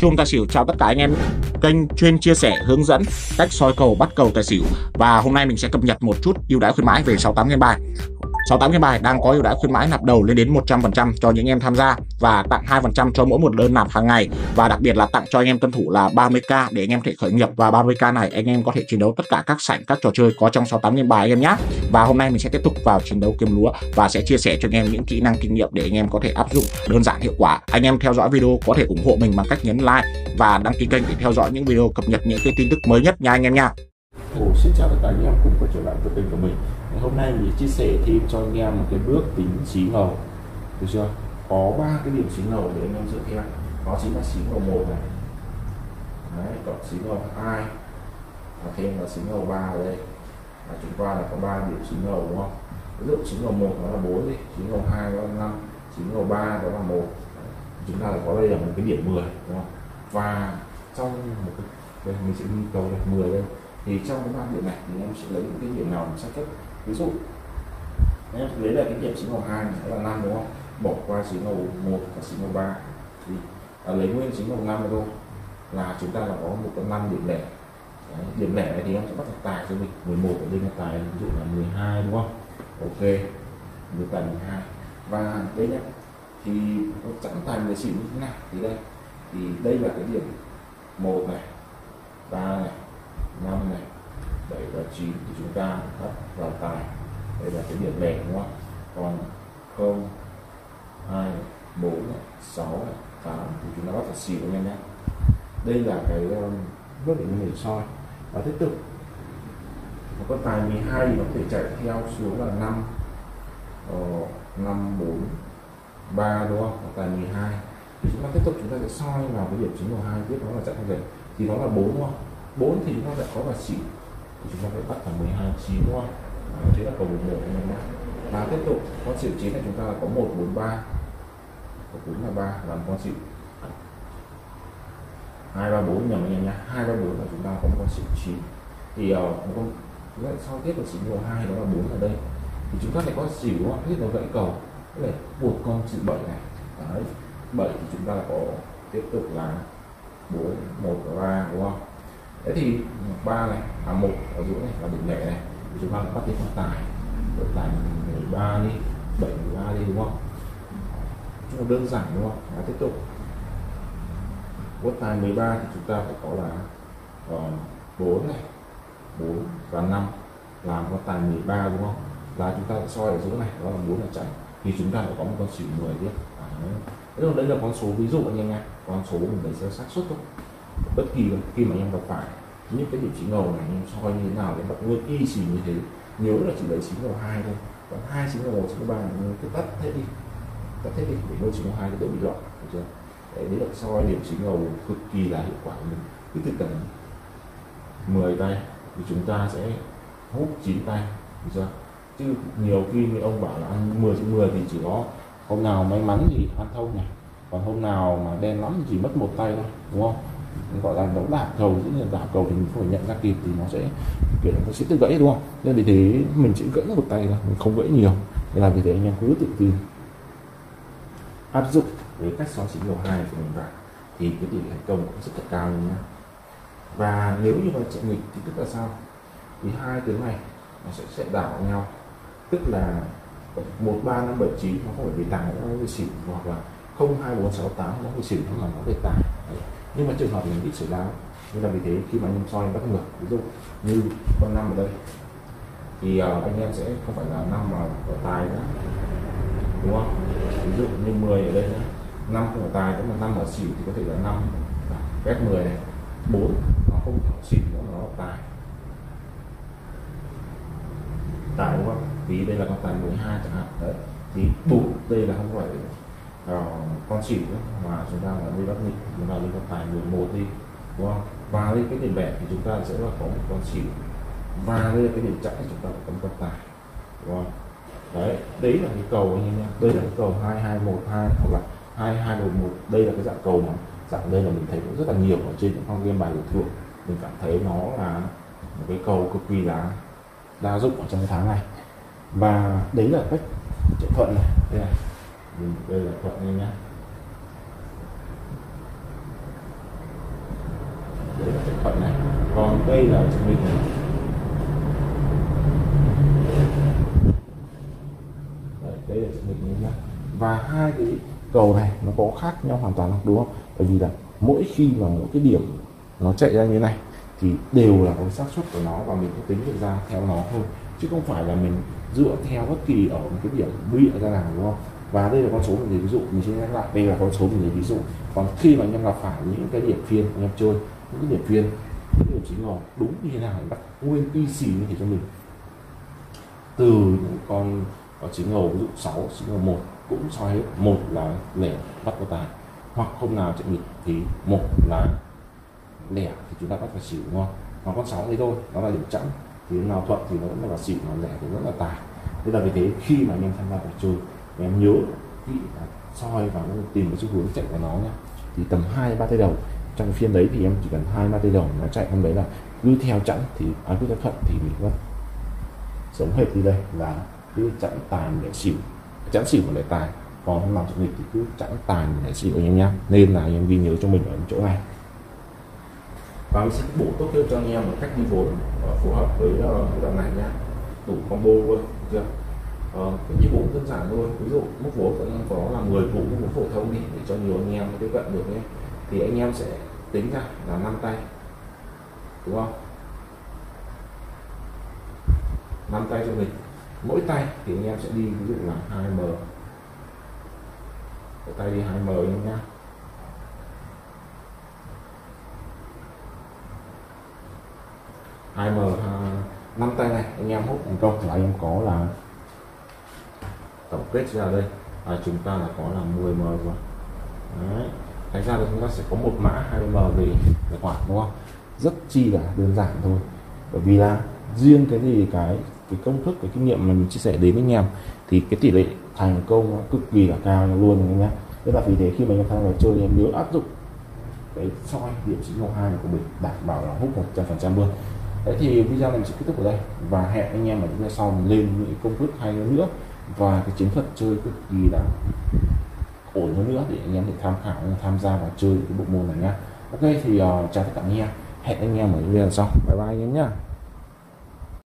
Chung Tài Xỉu chào tất cả anh em. Kênh chuyên chia sẻ, hướng dẫn cách soi cầu, bắt cầu tài xỉu. Và hôm nay mình sẽ cập nhật một chút ưu đãi khuyến mãi về 68 game bài. 68 game bài đang có ưu đãi khuyến mãi nạp đầu lên đến 100% cho những em tham gia và tặng 2% cho mỗi một đơn nạp hàng ngày và đặc biệt là tặng cho anh em tân thủ là 30k để anh em thể khởi nghiệp và 30k này anh em có thể chiến đấu tất cả các sảnh các trò chơi có trong 68 game bài anh em nhé. Và hôm nay mình sẽ tiếp tục vào chiến đấu kiếm lúa và sẽ chia sẻ cho anh em những kỹ năng kinh nghiệm để anh em có thể áp dụng đơn giản hiệu quả. Anh em theo dõi video có thể ủng hộ mình bằng cách nhấn like và đăng ký kênh để theo dõi những video cập nhật những cái tin tức mới nhất nha anh em nha. Ồ, xin chào tất cả anh em cùng quay trở lại với kênh của mình Ngày hôm nay mình chia sẻ thêm cho anh em một cái bước tính xí ngầu. Được chưa? Có ba cái điểm xí ngầu để anh em dựa theo. Đó chính là xí ngầu một này. Đấy, còn xí ngầu hai. Và thêm là xí ngầu ba ở đây. Và chúng ta là có ba điểm xí ngầu đúng không? Ví dụ xí ngầu một đó là bốn đi, xí ngầu hai đó là năm, xí ngầu ba đó là một. Chúng ta là có đây là một cái điểm 10 đúng không? Và trong một cái đây mình sẽ ghi cầu là 10 đây. Thì trong cái ba điểm này thì em sẽ lấy những cái điểm nào xác cấp ví dụ em lấy là cái điểm xí ngầu hai là năm đúng không? Bỏ qua xí ngầu một và xí ngầu ba. Thì à, lấy nguyên xí ngầu năm thôi là chúng ta là có một cái năm điểm lẻ. Đấy, điểm lẻ này thì em sẽ bắt được tài cho mình. 11 ở đây là tài ví dụ là 12 đúng không? Ok được tài 12 và đây nhé thì nó sẵn tài người xỉu như thế nào? Thì đây thì đây là cái điểm một này ba này năm này 7 và 9 thì chúng ta bắt vào tài. Đây là cái điểm lẻ đúng không còn không hai bốn sáu tám thì chúng ta bắt vào xỉu nha nhé. Đây là cái um, bước để mình soi. Và tiếp tục. Một con tài 12 thì nó có thể chạy theo xuống là 5 uh, 5 4 3 đúng không? Và tài 12 thì chúng ta tiếp tục chúng ta sẽ soi vào cái điểm chính của hai tiếp đó là chạy không thể thì nó là 4 đúng không 4 thì chúng ta sẽ có là xỉu chúng ta sẽ bắt là 12 9 đúng không? Thế là cầu 11 anh em nhé. Và tiếp tục con xỉu 9 này chúng ta là có 1 4 3 có 4 là 3 làm con xỉu 2 3 4 nhầm nhầm nhá nhé. 2 3 4 là chúng ta có một con xỉu 9 thì uh, một con lại sau tiếp là xỉu mùa 2 đó là 4 ở đây. Thì chúng ta lại có xỉu đúng không? Thế nó gãy cầu. Thế là buộc con xỉu 7 này. Đấy 7 thì chúng ta là có tiếp tục là 4 1 và 3 đúng không? Thế thì ba này là một ở giữa này là đỉnh lẻ này. Thì chúng ta bắt tiếp con tài. Đổi tài 13 đi 73 đi đúng không? Chúng đơn giản đúng không? Và tiếp tục quất tài 13 thì chúng ta phải có là ờ, uh, 4 này 4 và 5 làm con tài 13 đúng không? Là chúng ta sẽ soi ở giữa này đó là 4 là chạy. Thì chúng ta phải có một con xỉu 10 tiếp. Đấy. đây là con số ví dụ anh em nha con số mình lấy giá xác suất thôi bất kỳ khi mà em gặp phải những cái điểm chỉ ngầu này em soi như thế nào để bạn luôn y chỉ như thế. Nhớ là chỉ lấy chín ngầu hai thôi. Còn hai chín ngầu một chín ngầu ba cứ tắt hết đi. Tắt hết đi để nuôi chín ngầu hai cái bị loạn được chưa? Đấy, đấy là soi điểm chín ngầu cực kỳ là hiệu quả của mình. Cứ từ cần 10 tay thì chúng ta sẽ hút 9 tay được chưa? Chứ nhiều khi ông bảo là ăn 10 trên 10 thì chỉ có hôm nào may mắn thì ăn thông này còn hôm nào mà đen lắm chỉ mất một tay thôi đúng không? Gọi là nó đạp cầu, dĩ nhiên đạp cầu thì mình không phải nhận ra kịp thì nó sẽ, kiểu nó sẽ tự gãy đúng không? Nên vì thế mình chỉ gãy một tay thôi, mình không gãy nhiều. Nên là vì thế anh em cứ tự tin. Áp dụng với cách so sánh đầu hai của mình vào, thì cái tỷ lệ thành công cũng rất là cao luôn nhá và nếu như mà chạy nghịch thì tức là sao? Thì hai tiếng này nó sẽ sẽ đảo nhau. Tức là một ba năm bảy chín nó không phải về tài nó về xỉu, hoặc là không hai bốn sáu tám nó về xỉu hoặc là nó về tài nhưng mà trường hợp mình ít xảy ra nên là vì thế khi mà anh em soi bắt ngược ví dụ như con năm ở đây thì uh, anh em sẽ không phải là năm mà ở tài nữa đúng không? Ví dụ như 10 ở đây nữa năm không ở tài cũng là năm ở xỉu thì có thể là năm à, ghép 10 này bốn nó không ở xỉu nữa nó ở tài. Tài đúng không? Vì đây là con tài 12 chẳng hạn đấy thì bốn đây là không phải uh, con xỉu mà chúng ta là đi bắt nhịp chúng ta đi con tài 11 đi đúng không? Và lên cái điểm bẻ thì chúng ta sẽ là có một con chỉ và đây là cái điểm chẵn chúng ta có một con tài đúng không? Đấy đấy là cái cầu anh em nhé. Đây là cái cầu hai hai một hai hoặc là hai hai một một. Đây là cái dạng cầu mà dạng đây là mình thấy cũng rất là nhiều ở trên những con game bài của thượng. Mình cảm thấy nó là một cái cầu cực kỳ là đa dụng ở trong cái tháng này. Và đấy là cách chạy thuận này. Đây này đây là thuật nghe nhá đây là cái thuật này. Còn đây là chứng minh này. Đấy, đây là chứng minh nhá và hai cái cầu này nó có khác nhau hoàn toàn không? Đúng không? Bởi vì là mỗi khi mà mỗi cái điểm nó chạy ra như này thì đều là có xác suất của nó và mình có tính được ra theo nó thôi. Chứ không phải là mình dựa theo bất kỳ ở một cái điểm bịa ra nào đúng không? Và đây là con số mình lấy ví dụ, mình xin nhắc lại. Đây là con số mình lấy ví dụ. Còn khi mà anh em gặp phải những cái điểm phiên, anh em chơi, những cái điểm phiên những điểm chính ngò đúng như thế nào thì bắt nguyên y xì như thế cho mình. Từ những con có chính ngầu ví dụ 6 chính ngầu một cũng soi hết. Một là lẻ bắt có tài, hoặc không nào chạy nghịch thì một là lẻ thì chúng ta bắt phải xỉu, đúng không? Mà con sáu đấy thôi, nó là điểm chẵn. Thì nào thuận thì nó vẫn là xỉu nó lẻ thì vẫn là tài. Thế là vì thế, khi mà anh em tham gia cuộc chơi em nhớ kỹ là soi và tìm cái xu hướng chạy của nó nhé thì tầm hai ba tay đầu trong phiên đấy thì em chỉ cần hai ba tay đầu nó chạy hôm đấy là cứ theo chẵn thì à, cứ theo thuận thì mình vẫn sống hệt như đây là cứ chẵn tài để xỉu. Chẵn xỉu mà để tài. Còn hôm nào chạy nghịch thì cứ chẵn tài để xỉu anh em nhé nên là anh em ghi nhớ cho mình ở chỗ này. Và mình sẽ bổ tốt hơn cho anh em một cách đi vốn ờ, phù hợp với uh, đoạn này nha. Đủ combo luôn được chưa? Uh, đơn giản thôi. Ví dụ mức vốn của anh em có là 10 cụ mức vốn phổ thông đi, để cho nhiều anh em tiếp cận được nhé. Thì anh em sẽ tính ra là năm tay. Đúng không? Năm tay cho mình. Mỗi tay thì anh em sẽ đi, ví dụ là 2m mỗi tay đi 2m anh em nhá. Hai m à, năm tay này, anh em hút thành công. Là anh em có là tổng kết ra đây. À, chúng ta là có là 10 m rồi. Đấy. thành ra là chúng ta sẽ có một mã 20 m về tài khoản đúng không? Rất chi là đơn giản thôi. Bởi vì là riêng cái gì cái cái công thức cái kinh nghiệm mà mình chia sẻ đến với anh em thì cái tỷ lệ thành công nó cực kỳ là cao luôn anh nhé thế là vì thế khi mà anh em tham gia chơi em nhớ áp dụng cái soi điểm chín hai của mình đảm bảo là hút 100% luôn. Đấy thì video này sẽ kết thúc ở đây. Và hẹn anh em ở những video sau mình lên những công thức hay hơn nữa và cái chiến thuật chơi cực kỳ là ổn hơn nữa để anh em để tham khảo tham gia và chơi cái bộ môn này nhá. Ok thì uh, chào tất cả anh em. Hẹn anh em ở video sau. Bye bye anh em nhá.